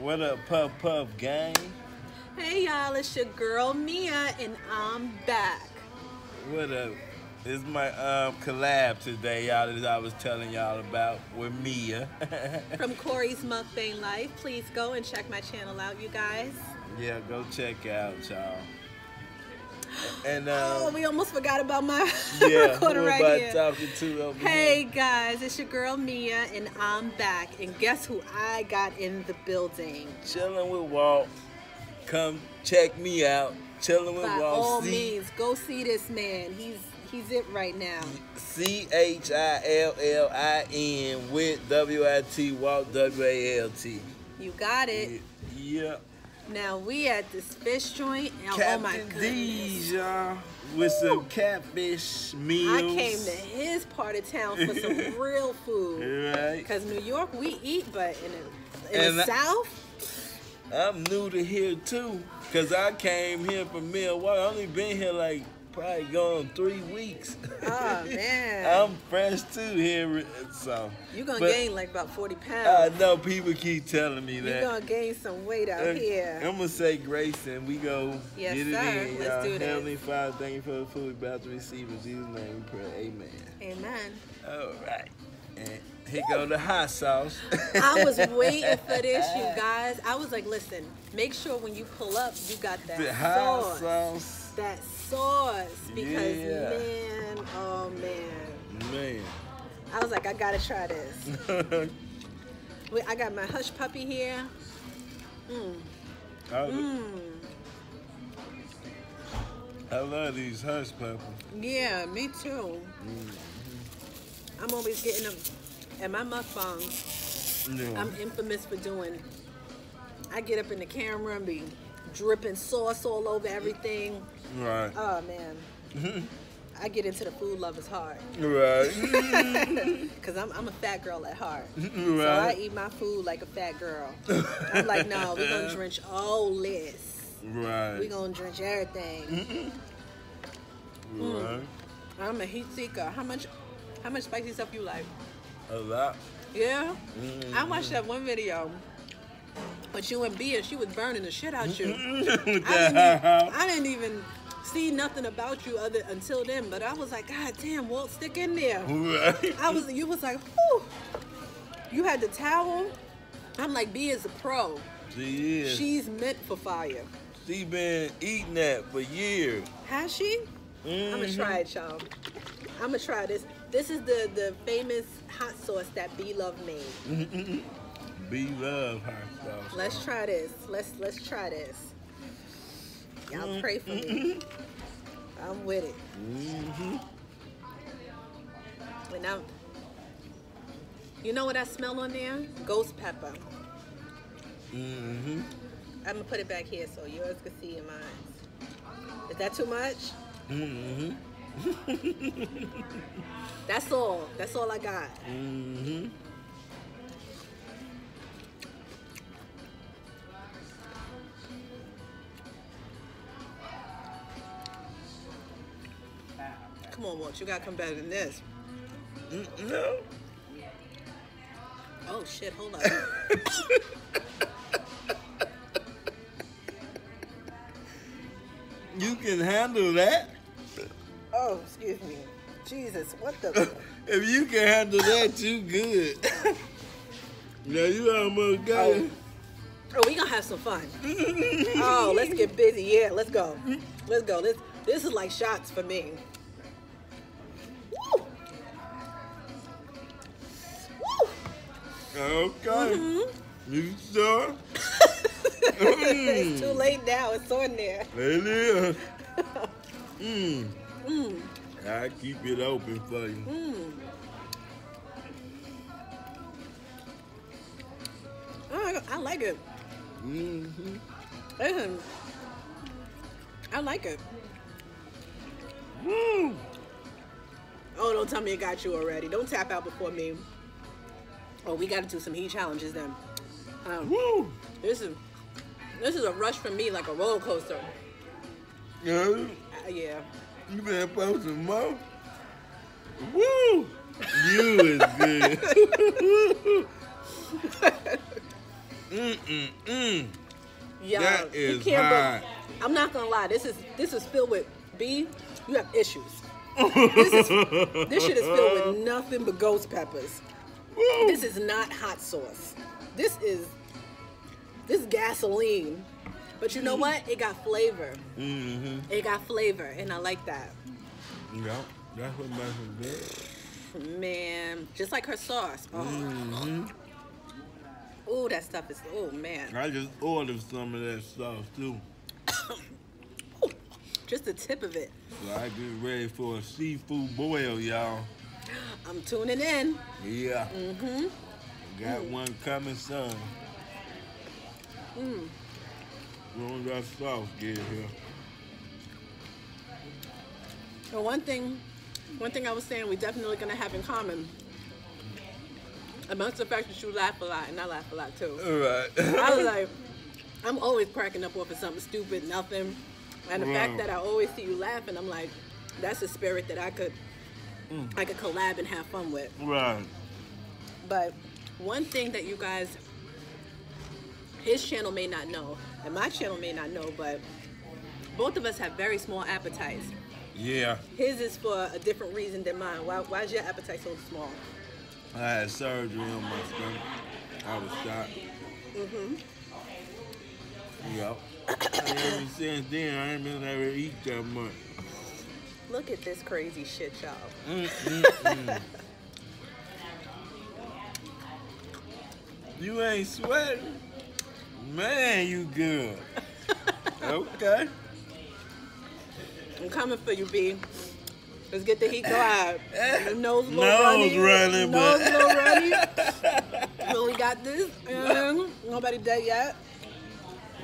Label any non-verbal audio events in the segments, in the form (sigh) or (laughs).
What up, Puff Puff gang? Hey y'all, it's your girl Mia, and I'm back. What up? This is my um, collab today, y'all, that I was telling y'all about with Mia. (laughs) From Cory's Mukbang Life. Please go and check my channel out, you guys. yeah, go check out, y'all. And um, Oh, we almost forgot about my (laughs) yeah, recorder right about here. talking to Hey here? guys, it's your girl Mia, and I'm back. And guess who I got in the building? Chillin wit Walt. Come check me out. Chilling with By Walt. all C- means, go see this man. He's he's it right now. C H I L L I N with W I T Walt W A L T. You got it. Yeah. Now we at this fish joint. And oh my Captain goodness. D's, y'all. With some catfish meals. I came to his part of town for some (laughs) real food. Right. Cause New York we eat, but in the, in the I- South, I'm new to here too. Cause I came here from Milwaukee. I only been here like probably gone three weeks. oh (laughs) man, I'm fresh too here. So you gonna but gain like about forty pounds. I know people keep telling me that. you that. gonna gain some weight out here. I'm gonna say grace and we go Yes, get it sir. in. Let's do this. Heavenly Father, thank you for the food we're about to receive. In Jesus' name we pray. Amen. Amen. All right. And here go the hot sauce. (laughs) I was waiting for this, you (laughs) guys. I was like, listen, make sure when you pull up, you got that The hot sauce. sauce. That sauce, because Yeah. man, oh man, Man. I was like, I gotta try this. (laughs) Wait, I got my hush puppy here. Mm. I, Mm. I love these hush puppies. Yeah, me too. I'm always getting them. And my mukbangs, Yeah. I'm infamous for doing. I get up in the camera and be dripping sauce all over everything. right. Oh man, (laughs) I get into the food lover's heart right. (laughs) because I'm, I'm a fat girl at heart. (laughs) Right. So I eat my food like a fat girl. I'm like, no, we're gonna drench all this. Right. We're gonna drench everything. right. I'm a heat seeker. How much, how much spicy stuff you like? A lot. Yeah. Mm-hmm. I watched that one video with you and B, and she was burning the shit out you. (laughs) I didn't, even, I didn't even see nothing about you other until then. But I was like, God damn, Walt, stick in there. I was, you was like, whew. You had the towel. I'm like, B is a pro. She is. She's meant for fire. She been eating that for years. Has she? I'm gonna mm-hmm. try it, y'all. I'm gonna try this. This is the the famous hot sauce that B Love made. B Love hot sauce. Let's try this. Let's let's try this. Y'all pray for me. I'm with it. Mm-hmm. And now, you know what I smell on there? Ghost pepper. Mm-hmm. I'm gonna put it back here so yours can see in mine. Is that too much? Mm-hmm. (laughs) That's all. That's all I got. Mm-hmm. Come on, Walt. You gotta come better than this. No. Oh shit! Hold on. You can handle that. oh, excuse me. Jesus, what the? (laughs) if you can handle that, you good. (laughs) now you almost got Oh. it. Oh, we gonna have some fun. Oh, let's get busy. Yeah, let's go. Let's go. This this is like shots for me. Okay. Mm-hmm. You sure? (laughs) it's too late now. It's on there. It is. Mmm. (laughs) Mm. I keep it open for you. Mm. Oh, I, like it. Mm-hmm. Listen, I like it. Woo! Oh, don't tell me it got you already. Don't tap out before me. Oh, we got to do some heat challenges then. Um, Woo! this is this is a rush for me, like a roller coaster. Yeah, Uh, yeah. you better post some more. Woo! You is good. Mm mm mm. That you can't hot. I'm not gonna lie. This is this is filled with B. You have issues. (laughs) this is this shit is filled with nothing but ghost peppers. Woo. This is not hot sauce. This is this is gasoline. But you know what? It got flavor. Mm-hmm. It got flavor, and I like that. Yeah, that's what makes it good. Man, just like her sauce. Oh, Mm-hmm. Ooh, that stuff is. Oh man, I just ordered some of that sauce too. (coughs) just the tip of it. So I get ready for a seafood boil, y'all. I'm tuning in. Yeah. Mm-hmm. Got one coming soon. Mm. Long that sauce get here. But one thing, one thing I was saying, we definitely gonna have in common. Amongst the fact that you laugh a lot, and I laugh a lot too. All right. I was (laughs) like, I'm always cracking up of something stupid, nothing. And the fact that I always see you laughing, I'm like, that's a spirit that I could, I could collab and have fun with. right. But one thing that you guys, his channel may not know, and my channel may not know, but both of us have very small appetites. Yeah. His is for a different reason than mine. Why, why is your appetite so small? I had surgery on my stomach. I was shot. Mm-hmm. Yep. Ever since then, I ain't been able to eat that much. Look at this crazy shit, y'all. Mm, mm, mm. you ain't sweating? Man, you good. (laughs) Okay. I'm coming for you, B. Let's get the heat go out. Your nose a little Nose runny. running, nose but- a little runny. we got this. Um, (laughs) nobody dead yet.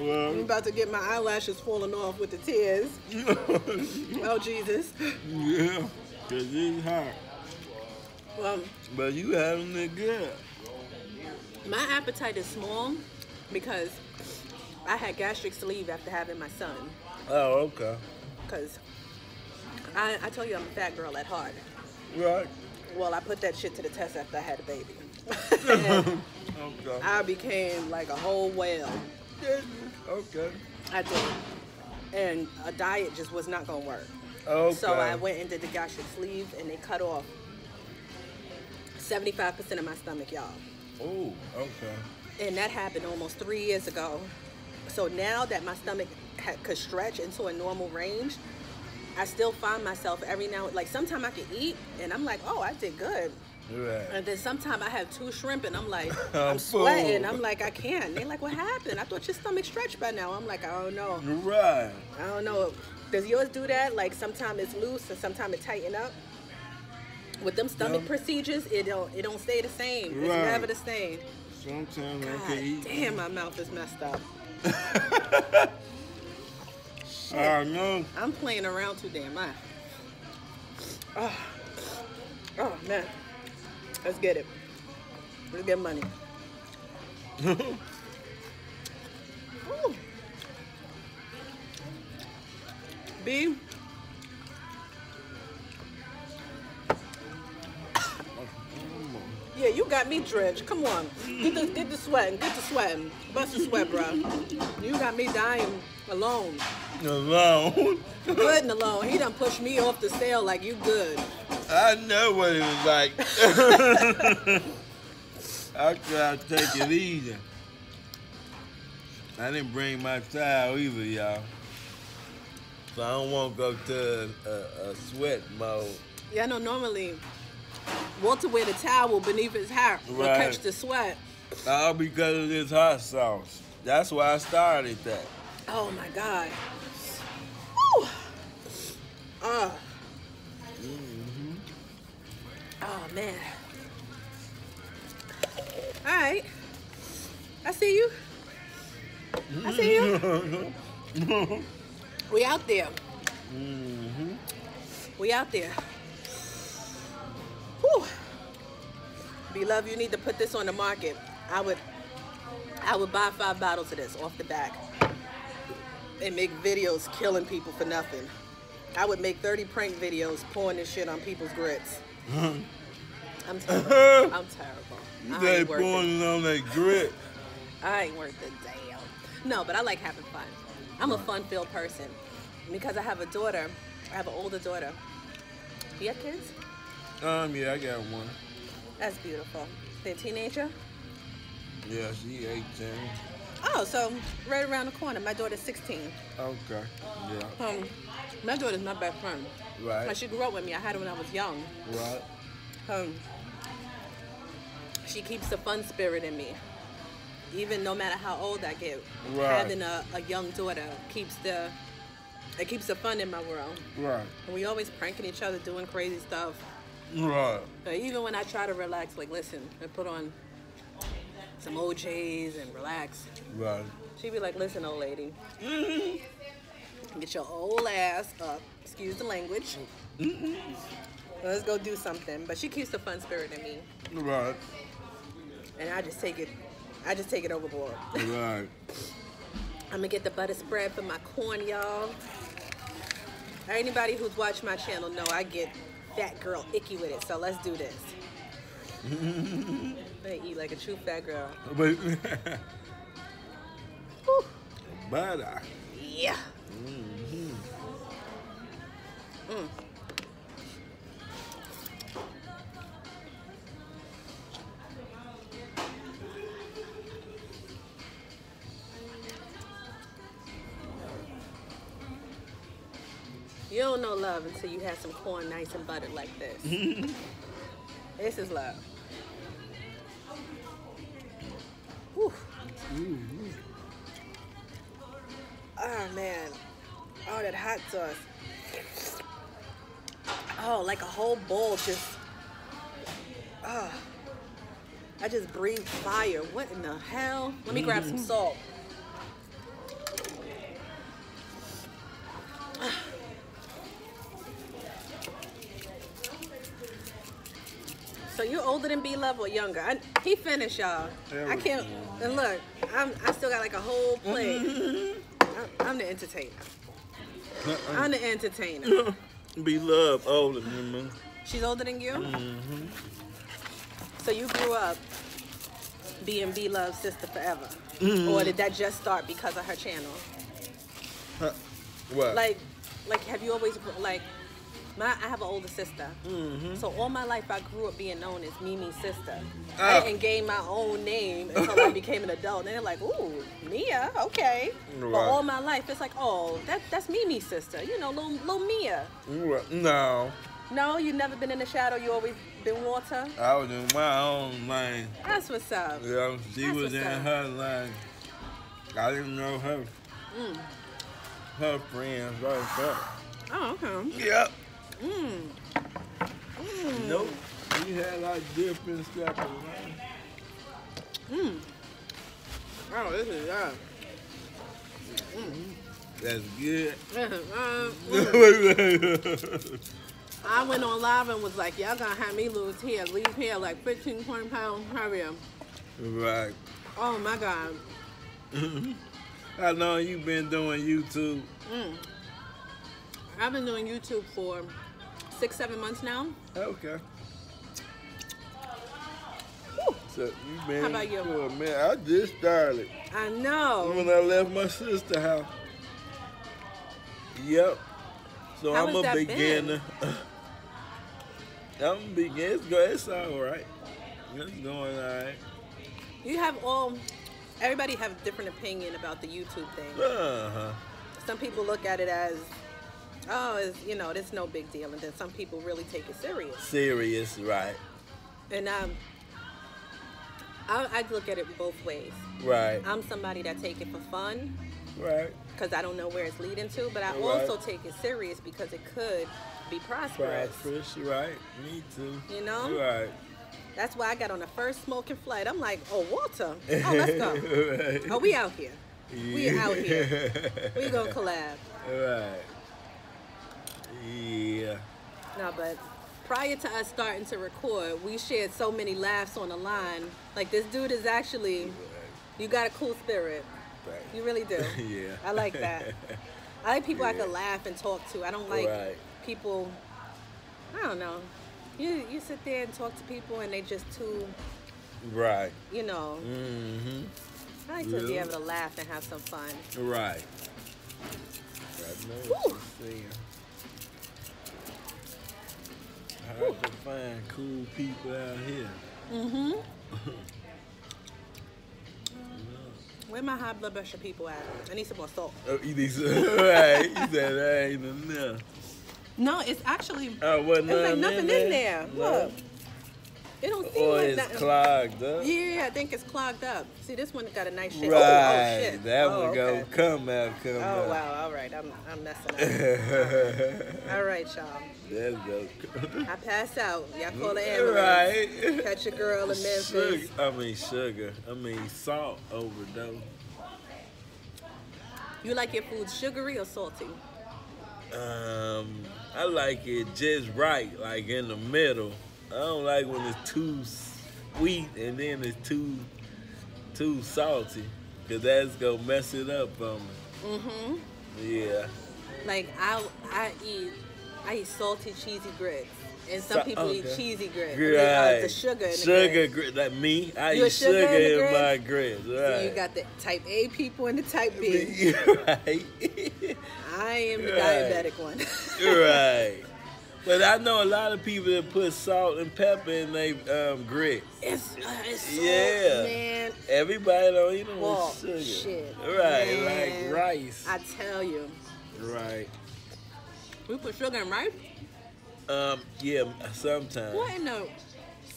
I'm about to get my eyelashes falling off with the tears. (laughs) Oh Jesus. yeah, cause it's hot. Well, But you having it good. my appetite is small because I had gastric sleeve after having my son. Oh, okay. Cause I, I told you I'm a fat girl at heart. Right. Well, I put that shit to the test after I had a baby. (laughs) (laughs) Okay. I became like a whole whale. Okay. I did. And a diet just was not gonna work. Okay. So I went and did the gastric sleeve and they cut off 75% of my stomach, y'all. Oh, okay. And that happened almost three years ago. So now that my stomach ha- could stretch into a normal range, I still find myself every now like sometimes I can eat and I'm like, oh, I did good. Right. And then sometimes I have two shrimp and I'm like, (laughs) I'm I'm sweating. I'm like, I can't. They're like, what happened? I thought your stomach stretched by now. I'm like, I don't know. Right. I don't know. Does yours do that? Like sometimes it's loose and sometimes it tighten up. With them stomach No. procedures, it don't it don't stay the same. It's never the same. Sometimes I can eat. damn, my mouth is messed up. (laughs) I know. I'm playing around too damn much. Oh, oh man, let's get it. Let's get money. Ooh. (laughs) B. Yeah, you got me drenched. Come on, get the get the sweating, get the sweating, bust the sweat, bro. You got me dying alone. Alone. (laughs) Good and alone. He done pushed me off the sail like you good. I know what it was like. (laughs) I try to take it easy. I didn't bring my towel either, y'all. So I don't want to go to a, a sweat mode. Yeah, I know normally Walter wear the towel beneath his hair to Right. catch the sweat. All because of this hot sauce. That's why I started that. Oh my God. Woo. Oh. Oh man. All right. I see you. I see you. (laughs) We out there. Mm-hmm. We out there. Whew. Beloved, you need to put this on the market. I would I would buy five bottles of this off the back and make videos killing people for nothing. I would make 30 prank videos pouring this shit on people's grits. (laughs) I'm terrible. I'm terrible. You I say ain't worth it. on that grit. I ain't worth a damn. No, but I like having fun. I'm a fun-filled person because I have a daughter. I have an older daughter. Do you have kids? Um, yeah, I got one. That's beautiful. They a teenager? Yeah, she 18. Oh, so right around the corner. My daughter's 16. Okay. Yeah. Um, my daughter's my best friend. Right. Like she grew up with me. I had her when I was young. Right. Um, she keeps the fun spirit in me. Even no matter how old I get, Right. having a, a young daughter keeps the it keeps the fun in my world. Right. And we always pranking each other, doing crazy stuff. Right. But even when I try to relax, like listen, and put on some OJs and relax, Right. she be like, "Listen, old lady, (laughs) get your old ass up." Excuse the language. Mm-hmm. Let's go do something. But she keeps the fun spirit in me, Right. And I just take it. I just take it overboard. Right. (laughs) I'm gonna get the butter spread for my corn, y'all. Anybody who's watched my channel know I get fat girl icky with it. So let's do this. (laughs) I eat like a true fat girl. But, (laughs) butter. Yeah. Mm. You don't know love until you have some corn nice and buttered like this. (laughs) this is love. Whew. Oh man. Oh, that hot sauce. Oh, like a whole bowl just. Oh. I just breathed fire. What in the hell? Let me grab some salt. So you're older than B Love or younger? I, he finished, y'all. I can't. And look, I'm. I still got like a whole plate. Mm-hmm. I'm, I'm the entertainer. Uh-uh. I'm the entertainer. (laughs) B Love older than me. She's older than you. Mm-hmm. So you grew up being B Love's sister forever, mm-hmm. or did that just start because of her channel? Huh. What? Like, like have you always like? My, I have an older sister, so all my life I grew up being known as Mimi's sister. I Ah. didn't gain my own name until I (laughs) became an adult. And they're like, "Ooh, Mia, okay." But all my life, it's like, "Oh, that that's Mimi's sister," you know, little, little Mia. No. No, you never been in the shadow. You always been water. I was in my own lane. That's what's up. Yeah, she That's was in up. her lane. I didn't know her. Mm. Her friends right there. Oh, okay. Yep. Mm. Mm. Nope. We had like different stuff around. Mm. Oh, this is that. That's good. Uh. (laughs) I went on live and was like, y'all gonna have me lose hair, leave hair like 15, 20 pounds heavier. right. Oh my God. (laughs) How long you been doing YouTube? Mm. I've been doing YouTube for six, seven months now. Okay. Whew. So you been How about you? a. I just started. I know. When I left my sister house. Yep. So How I'm a beginner. (laughs) I'm a beginner. It's, it's all right. It's going all right. You have all, everybody have a different opinion about the YouTube thing. Uh-huh. Some people look at it as, oh, it's, you know, it's no big deal. And then some people really take it serious. Serious, right. And um, I, I look at it both ways. Right. I'm somebody that take it for fun Right. because I don't know where it's leading to, but I Right. also take it serious because it could be prosperous. Prosperous, right. Me too. You know? Right. That's why I got on the first smoking flight. I'm like, oh, Walter. Oh, let's go. right. (laughs) Oh, we out here. We out here. (laughs) We gonna collab. Right. Yeah. No, but prior to us starting to record, we shared so many laughs on the line. Like this dude is actually, you got a cool spirit. Right. You really do. (laughs) yeah. I like that. I like people I Yeah. can laugh and talk to. I don't like Right. people. I don't know. You you sit there and talk to people and they just too, Right. you know. Mm-hmm. I like to be able to laugh and have some fun. Right. I know what Whew. you're. Hard to find cool people out here. Mm-hmm. Where my high blood pressure people at? I need some more salt. Oh, you need some, right. You said that ain't enough. No, it's actually Oh, what, It's like nothing in there. No. Look. It don't seem Or like it's nothing. clogged up. Yeah, I think it's clogged up. See, this one got a nice shape. Right. Oh, oh, shit. That oh, one okay. go come out, come Oh out. Oh wow, all right. I'm I'm messing up. (laughs) all right, y'all. That's dope. I pass out. Y'all call the ambulance. Right. Catch a girl in Memphis. Sugar, I mean sugar. I mean salt overdose. You like your food sugary or salty? Um, I like it just right, like in the middle. I don't like when it's too sweet and then it's too too salty, cause that's gonna mess it up for me. Mm-hmm. Yeah. Like I I eat I eat salty cheesy grits, and some So- people eat cheesy grits. Right. Uh, the sugar in the Sugar grits. grit. Like me, I You eat sugar sugar in in grits? my grits. Right. So you got the type A people and the type B. (laughs) right. I am the Right. diabetic one. (laughs) right. But I know a lot of people that put salt and pepper in their um, grits. It's, uh, it's so, Yeah. man. Everybody don't eat them Well, with sugar. shit. Right, Man. like rice. I tell you, right. we put sugar in rice. Um, yeah, sometimes. What in the?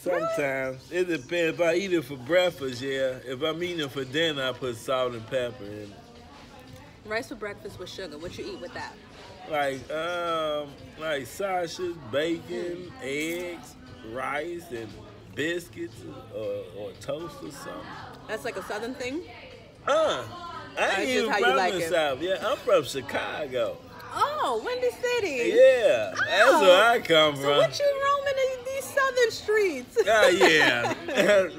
Sometimes. It depends. If I eat it for breakfast, yeah. If I'm eating it for dinner, I put salt and pepper in it. Rice for breakfast with sugar. What you eat with that? Like, um, like sausage, bacon, eggs, rice, and biscuits or, or toast or something. That's like a southern thing. Huh. I That's ain't just even from like the it. South. Yeah, I'm from Chicago. Oh, Windy City. Yeah, that's Oh. where I come So from. what you roaming southern streets? Oh yeah,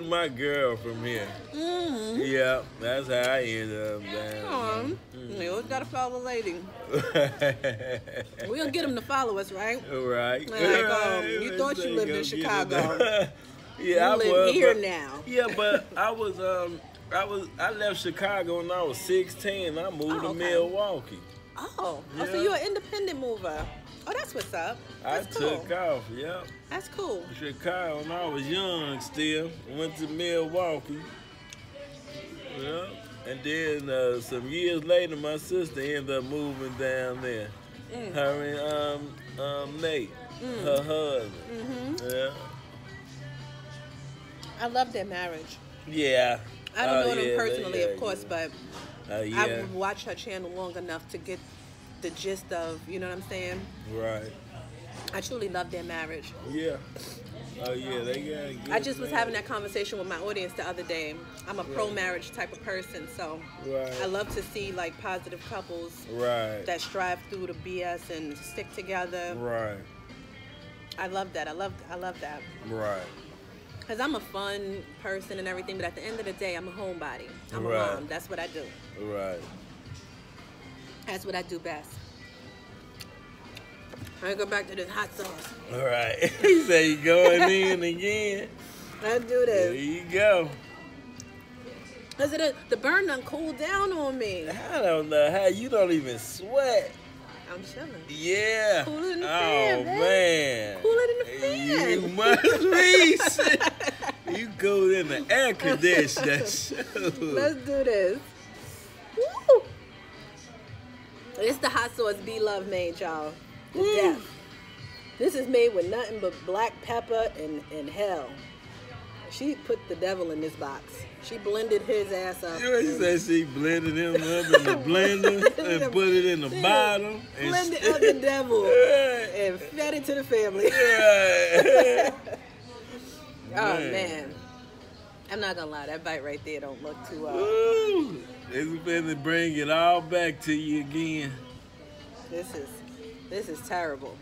(laughs) my girl from here. mm. Yeah, that's how I ended up Aw, down. You always gotta follow the lady. (laughs) We'll get them to follow us, right? right. Like, um, (laughs) you thought you lived in gonna get it Chicago. yeah, I live was, here but- now. Yeah, but I was um I was I left Chicago when I was 16. I moved Oh, to. Milwaukee. Oh, oh, so you're an independent mover. Oh, that's what's up. I That's cool. took off. Yep. That's cool. Chicago when I was young still. Went to Milwaukee. Yeah. And then uh, some years later, my sister ended up moving down there. Mm. Her and um, um, Nate, her husband. hmm Yeah. I love their marriage. Yeah. I don't Oh, know them yeah, personally, yeah, of course, yeah. but Uh, yeah. I've watched her channel long enough to get the gist of, you know what I'm saying? Right. I truly love their marriage. Yeah. Oh yeah, they got. good I just was having that conversation with my audience the other day. I'm a pro-marriage type of person, so Right. I love to see like positive couples Right. that strive through the BS and stick together. right. I love that. I love I love that. Right. Cause I'm a fun person and everything, but at the end of the day, I'm a homebody. I'm Right. a mom. That's what I do. Right. That's what I do best. I go back to this hot sauce. All right. (laughs) he said you going in again. (laughs) Let's do There you go. Cause it, the burn done cooled down on me. I don't know how you don't even sweat. I'm chilling. Yeah. Cooler than the oh fan, babe. man. Cooler than the fan. You must be. (laughs) you go in the air conditioner. Let's do this. Woo! It's the hot sauce B Love made, y'all. This is made with nothing but black pepper and, and hell. She put the devil in this box. She blended his ass up. You said she blended him up in the (laughs) blender and put it in the bottom. and Blended st- up the devil (laughs) and fed it to the family. Right. (laughs) Oh Man. man. I'm not gonna lie, that bite right there don't look too uh Woo. It's finna bring it all back to you again. this is this is terrible.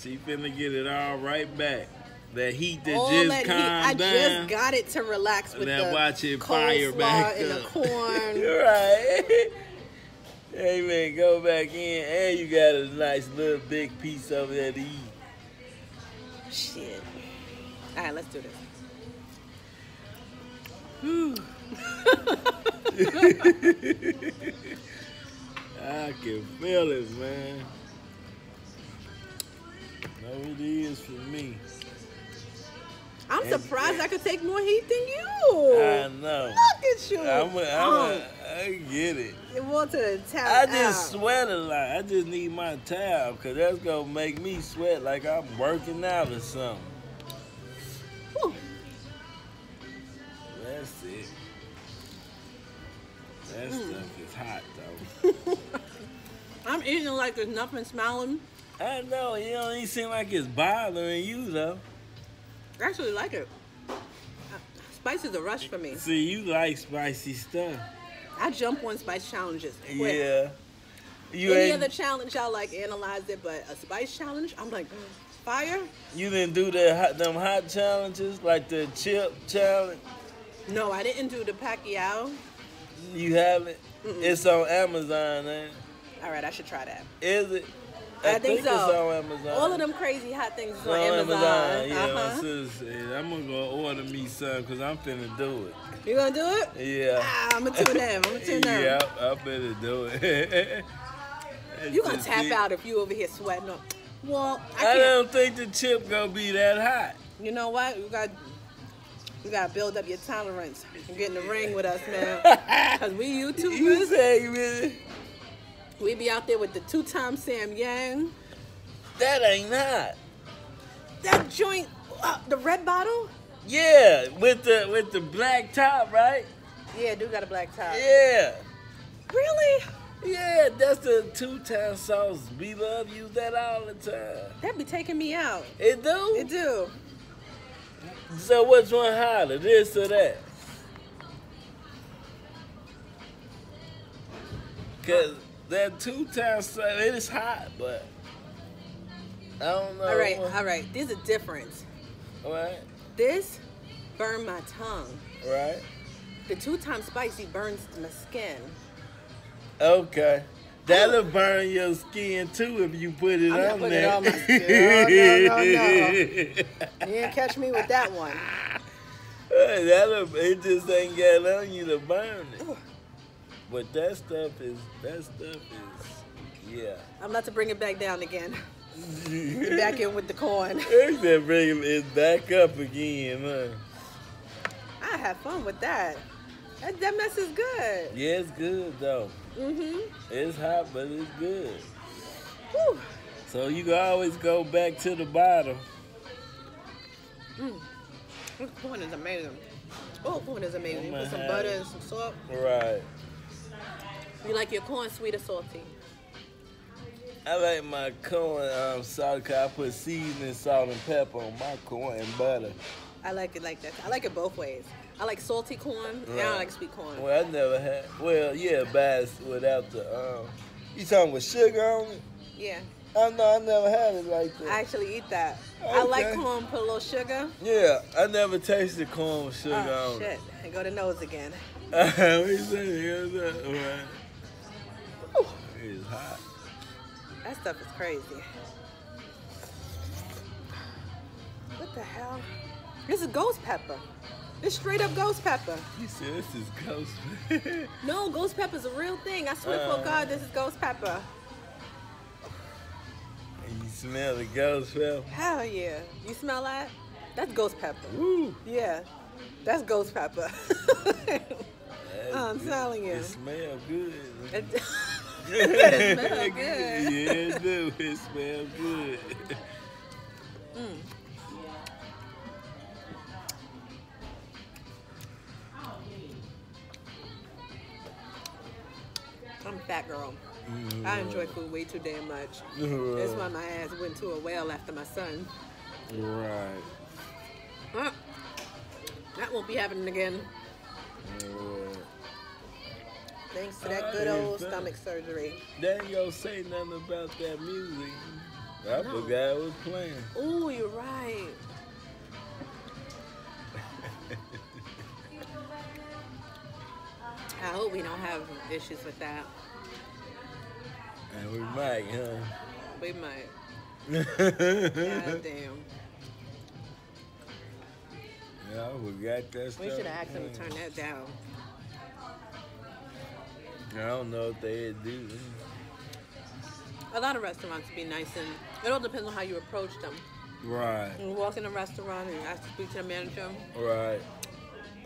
She finna get it all right back. That heat that All just that heat, calmed I down. just got it to relax with and then the watch it fire back and up. the corn. You're (laughs) right. hey man, go back in, and you got a nice little big piece over there to eat. Shit. All right, let's do this. Hmm. (laughs) I can feel it, man. No, it is for me. I'm And- surprised I could take more heat than you. I know. Look at you. I'm a, I'm Oh, a, I get it. you want to the I just out. sweat a lot. I just need my towel because that's going to make me sweat like I'm working out or something. Whew. That's it. That Mm. stuff is hot, though. (laughs) I'm eating like there's nothing smiling. I know. You don't even seem like it's bothering you, though. I actually like it. Spice is a rush for me. See, you like spicy stuff. I jump on spice challenges. quick. Yeah. You Any ain't, other challenge, I like analyze it, but a spice challenge, I'm like, mm, fire? you didn't do the hot, them hot challenges like the chip challenge. No, I didn't do the Paqui. You haven't. It's on Amazon, man. All right, I should try that. Is it? I think it's so. on Amazon. All of them crazy hot things is It's on Amazon. Yeah, uh-huh. I'm gonna go order me some because I'm finna do it. You gonna do it? Yeah. Ah, I'm gonna tune in. (laughs) I'm gonna tune in. Yeah, I'm finna do it. (laughs) You gonna tap see- out if you over here sweating up. Well, I I don't think the chip gonna be that hot. You know what? You got you gotta build up your tolerance and get in the ring with us, man. (laughs) Cause we You YouTubers, say really? we be out there with the two-time Samyang. That ain't hot. That joint, uh, the red bottle. Yeah, with the with the black top, right? Yeah, dude got a black top. Yeah. Really? Yeah, that's the two-time sauce. We love use that all the time. That be taking me out. It do? It do. So which one hotter, this or that? Cause that two times sauce, it is hot, but I don't know. All right, all right. There's a difference. Right, This burned my tongue. right. The two-time spicy burns my skin. Okay. That'll burn your skin too if you put it I'm on there. it on my skin. Oh, no, no, (laughs) You didn't catch me with that one. That'll, it just ain't got on you to burn it. Ooh. But that stuff is, that stuff is, yeah. I'm about to bring it back down again. (laughs) Back in with the corn. That bring it back up again, huh? I have fun with that. That, that mess is good. Yeah, it's good though. Mm-hmm. It's hot, but it's good. Whew. So you can always go back to the bottom. This corn is amazing. Oh, corn is amazing. You put some butter it. and some salt. Right. You like your corn sweet or salty? I like my corn um, salt 'cause I put seasoning, salt, and pepper on my corn and butter. I like it like that. I like it both ways. I like salty corn and I Right. like sweet corn. Well, I never had. Well, yeah, it's without the. Um, you talking with sugar on it? Yeah, I know. I never had it like that. I actually eat that. I like corn, put a little sugar. yeah, I never tasted corn with sugar Oh, on shit. I go to nose again. (laughs) it. what you say? What's that? Right. Whew. It's hot. That stuff is crazy. What the hell? This is ghost pepper. This straight up ghost pepper. You said this is ghost. pepper. (laughs) No, ghost pepper's a real thing. I swear Uh. for God, this is ghost pepper. and you smell the ghost pepper. Hell yeah. You smell that? That's ghost pepper. Woo. Yeah, that's ghost pepper. (laughs) I'm telling you. It smell good. it (laughs) it smell good. yeah, it do. It smell good. Mm. I'm a fat girl. I enjoy food way too damn much. Mm-hmm. That's why my ass went to a well after my son. Right. Huh. That won't be happening again. right. Thanks to that good old stomach surgery. They ain't gonna say nothing about that music. I No. forgot it was playing. Ooh, you're right. I hope we don't have issues with that. And we might, huh? We might. (laughs) God damn. Yeah, we got that stuff. We should have asked them to turn that down. I don't know if they do. A lot of restaurants be nice, and it all depends on how you approach them. Right, you walk in a restaurant and ask to speak to the manager, right.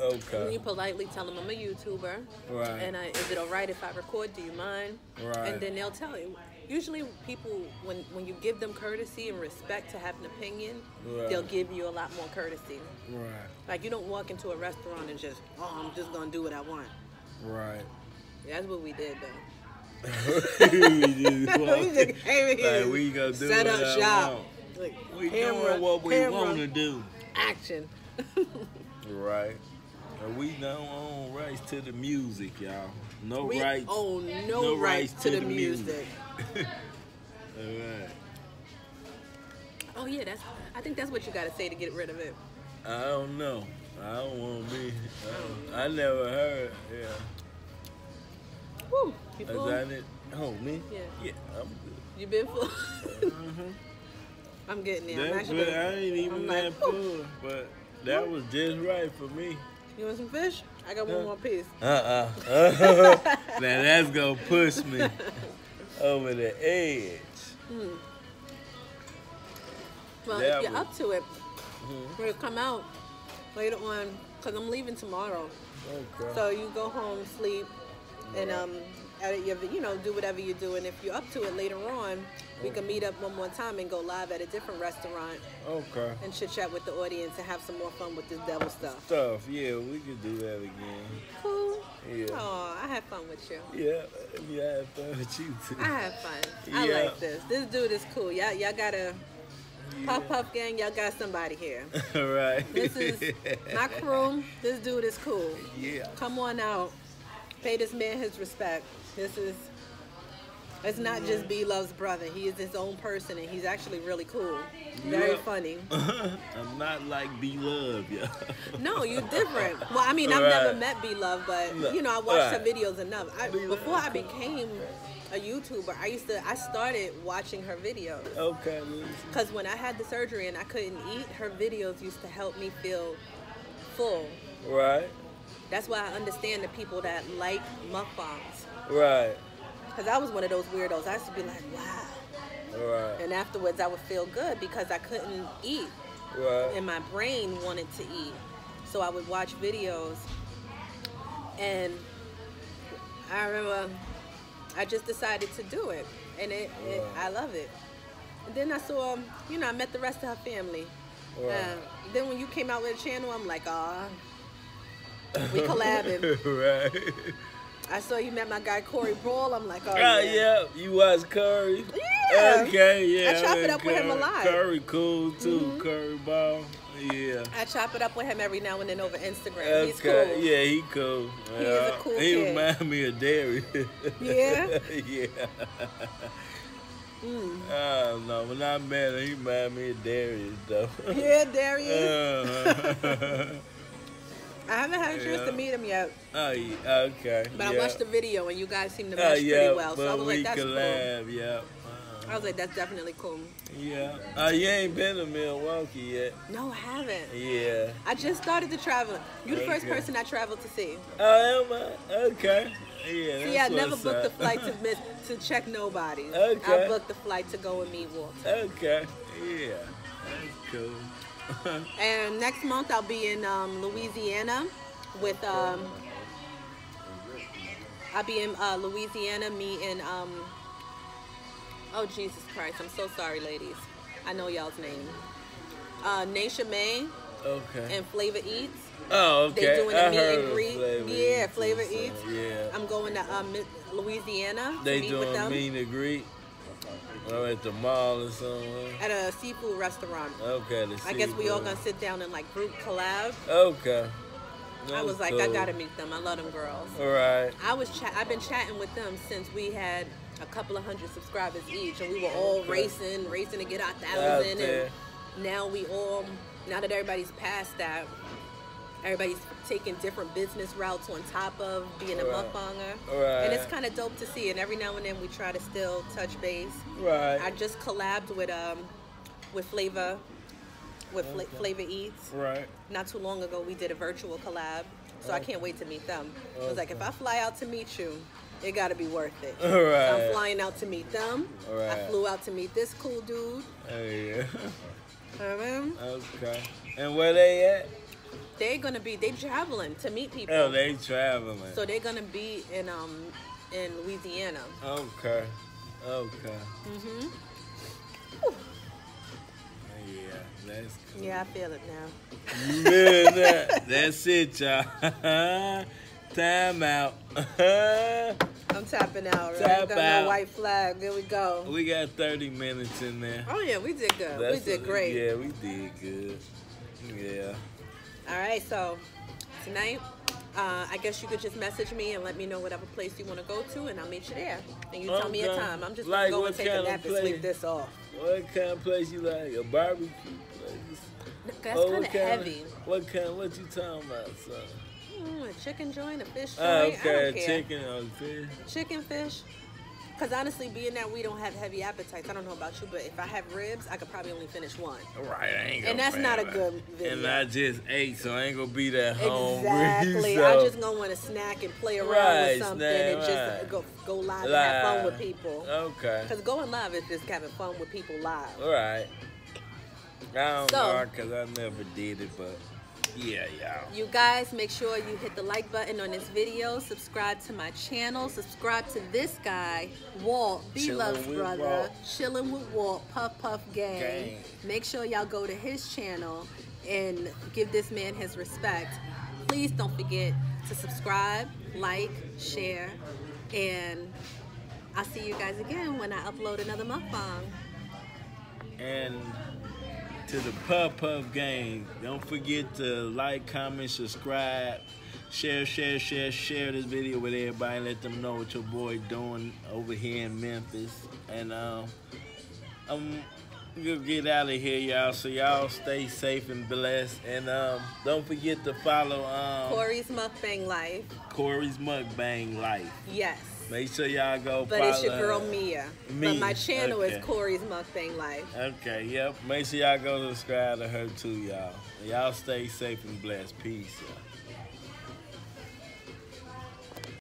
And you politely tell them I'm a YouTuber, Right. and I, is it all right if I record? Do you mind? Right. And then they'll tell you. Usually, people when when you give them courtesy and respect to have an opinion, Right. they'll give you a lot more courtesy. Right, Like you don't walk into a restaurant and just, oh, I'm just gonna do what I want. right. That's what we did though. (laughs) we just walk- (laughs) we just came in here, Like, we gonna do set up shop, like, We camera, doing what we camera, want to do. action. (laughs) Right. And we don't own rights to the music, y'all. No we rights. own no, rights to, the, music. (laughs) All right. Oh yeah, that's. I think that's what you gotta say to get rid of it. I don't know. I don't want to be. I, I never heard. Yeah. Woo, you Is full? that it? Oh, me? Yeah. Yeah, I'm good. You been full? good. hmm (laughs) I'm getting there. I'm That's actually. good. I ain't even I'm that like, full, but that was just right for me. You want some fish? I got one Yeah. more piece. Uh uh (laughs) now that's gonna push me (laughs) over the edge. Well, That if you're up to it, Mhm. we'll come out later on because I'm leaving tomorrow. Okay. So you go home, sleep, and um, edit your, you know, do whatever you do. And if you're up to it later on, we can meet up one more time and go live at a different restaurant okay. and chit chat with the audience and have some more fun with this devil stuff. Stuff. Yeah, we could do that again. Cool. Yeah. Oh, I had fun with you. Yeah. Yeah. I fun with you too. I had fun. I Yeah. like this. This dude is cool. Y'all, y'all got a puff puff gang. Y'all got somebody here. (laughs) right. This is my crew. This dude is cool. yeah. Come on out. Pay this man his respect. This is. It's not just B Love's brother. He is his own person, and he's actually really cool. Very Yeah. funny. (laughs) I'm not like be loved, yeah. No, you're different. Well, I mean, I've Right. never met B Love, but No. you know, I watched her Right. videos enough. I, before I became a YouTuber, I used to. I started watching her videos Okay, because when I had the surgery and I couldn't eat, her videos used to help me feel full. Right. That's why I understand the people that like mukbangs. Right. Because I was one of those weirdos. I used to be like, wow. Right. And afterwards, I would feel good because I couldn't eat. Right. And my brain wanted to eat. So I would watch videos. And I remember I just decided to do it. And it, it I love it. And then I saw, you know, I met the rest of her family. Right. Uh, then when you came out with a channel, I'm like, ah, (laughs) we collabing. (laughs) right. I saw you met my guy Corey Brawl. I'm like, oh, Oh, yeah. yeah. You watch Curry? Yeah. Okay, yeah. I chop it up with him a lot. Curry cool too. Curry ball. Yeah. I chop it up with him every now and then over Instagram. He's cool. Yeah, he cool. He is a cool He kid. remind me of Derry. (laughs) Yeah? yeah. Mm. Oh no, when I met him, he remind me of Darius though. Yeah, is. Uh, I haven't had a chance yeah. to meet him yet, oh, yeah, okay. but I watched the video and you guys seem to Oh, mesh yeah, pretty well. So I was like, that's cool. collab, yeah. Uh-huh. I was like, that's definitely cool. Yeah. Oh, you ain't been to Milwaukee yet. No, I haven't. Yeah. I just started to travel. You're the first person I traveled to see. Oh, am I? Okay. Yeah. See, I never booked the flight to (laughs) miss, to check nobody. Okay. I booked the flight to go and meet Walter. Okay. Yeah. That's cool. (laughs) And next month I'll be in um, Louisiana with um, I'll be in uh, Louisiana meeting um, oh Jesus Christ I'm so sorry ladies I know y'all's name uh, Naisha May okay. and Flavor Eats oh, okay. they doing a I meet heard and greet. Flavor Yeah, Flavor and Eats. Yeah. I'm going to um, Louisiana to They meet with doing them meet and greet. At the mall or somewhere. at a seafood restaurant Okay. I guess we all gonna sit down and like group collab Okay. I was like I gotta meet them I love them girls All right. I was chat. I've been chatting with them since we had a couple of hundred subscribers each, and we were all Okay. racing, racing to get our thousand. And now we all, now that everybody's past that, everybody's taking different business routes on top of being a Right. mukbanger, Right. and it's kind of dope to see. And every now and then we try to still touch base. Right. I just collabed with um with Flavor, with Okay. Flavor Eats right. not too long ago we did a virtual collab so i can't wait to meet them i was like if i fly out to meet you it got to be worth it. (laughs) All So. I'm flying out to meet them. I flew out to meet this cool dude. Oh yeah. (laughs) Okay. And where they at? They're gonna be they traveling to meet people. Oh, they traveling. so they're gonna be in um in Louisiana. okay. Okay. Mhm. Yeah, that's cool. Yeah, I feel it now. Man, that- (laughs) that's it, y'all. (laughs) Time out. (laughs) I'm tapping out. Right? Tap got out. white flag. There we go. we got 30 minutes in there. Oh yeah, we did good. That's we did a- great. Yeah, we did good. Yeah. All right, so tonight, uh, I guess you could just message me and let me know whatever place you want to go to, and I'll meet you there. And you tell me a time. I'm just Like gonna go and take a nap and sleep this off. What kind of place you like? A barbecue place? That's Oh, kind what of heavy. What kind? What you talking about, son? Mm, a chicken joint, a fish joint. Oh, I okay, don't care. chicken or fish. Chicken, fish. Because honestly, being that we don't have heavy appetites, I don't know about you, but if I have ribs, I could probably only finish one. Right, I ain't And that's not a find good video. And I just ate, so I ain't gonna be that hungry. (laughs) Exactly. so- I just gonna want to snack and play around Right, with something snack, and just go go live, and have fun with people. Okay. Because going live is just having fun with people live. All right. I don't So- know because I never did it, but yeah, y'all. You guys, make sure you hit the like button on this video. Subscribe to my channel. Subscribe to this guy, Walt, B Love's brother, Walt. Chillin wit Walt, Puff Puff Gang. Gang. Make sure y'all go to his channel and give this man his respect. Please don't forget to subscribe, like, share, and I'll see you guys again when I upload another mukbang. And to the Puff Puff gang, don't forget to like, comment, subscribe, share, share, share, share this video with everybody. Let them know what your boy doing over here in Memphis. And um, I'm gonna get out of here, y'all. So y'all stay safe and blessed. And um, don't forget to follow um, Cory's Mukbang Life. Cory's Mukbang Life. Yes. Make sure y'all go But follow it's your girl. Mia. But my channel okay. is Cory's Mukbang Life. Okay, yep. Make sure y'all go subscribe to her too, y'all. Y'all stay safe and blessed. Peace, y'all.